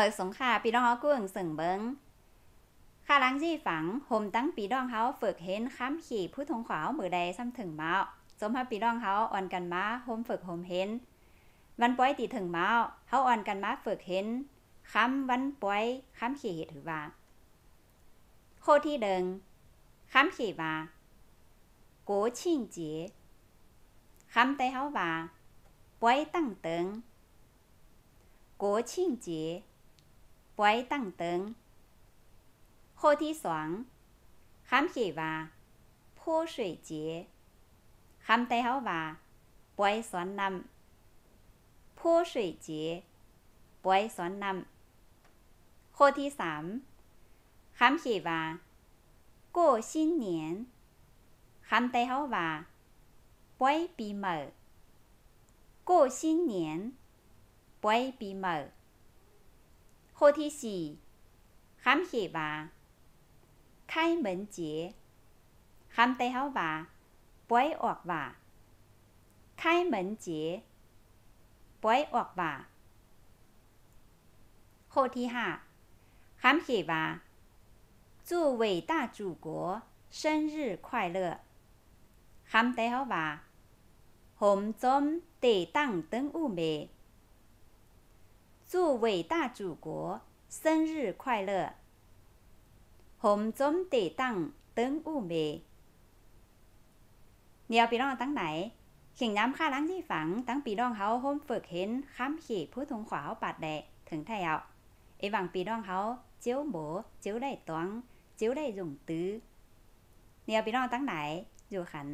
เบิกสงค่ะพี่องเฮากุ้งสึ่งเบิงข่าล้างจี้ฝังห่มตั้งปีน้องเฮาฝึกเห็นข้ามขี่ผู้ทงขวาวมือใดซ้ำถึงเมาสมหาปีน้องเฮาอ่อนกันมาห่มฝึกห่มเห็น วันป้อยตีถึงเมาเฮาอ่อนกันมาฝึกเห็นค้ำวันป้อยค้ำขี่เหตุว่าโคที่เดิงค้ำขี่ว่าโกชิงเจีค้ำไต้เฮาว่าป้อยตั้งเติงโกชิงเจี ปวยตั้งเติงโคที่สองคำขีว่า泼水节คำแต่เฮาว่าปวยสอนนำ泼水节ปวยสอนนำโคที่สามคำขีว่า过新年คำแต่เฮาว่าปวยปีใหม่过新年ปวยปีใหม่ Hoodie 开门节,喊得好吧，不爱 Ho 开门节, boy 吧ก Wa, Hoodie 祝伟大祖国生日快乐,喊得好吧？红中得当 Wa, 美祝伟大祖国生日快乐ผมจมตีตั้งตึงอู้เมเดี๋ยวพี่น้องตั้งไหนเข่งย้ำค่าล้างที่ฝังตั้งปีน้องเขาโฮมฝึกเห็นค้ำขีผู้ทงขวาวปัดแดถึงไทยเอาไอหวังปีน้องเขาเจียวหมูเจียวได้ตวงเจียวได้dùng tứ เดี๋ยวพี่น้องตั้งไหนอยู่ขัน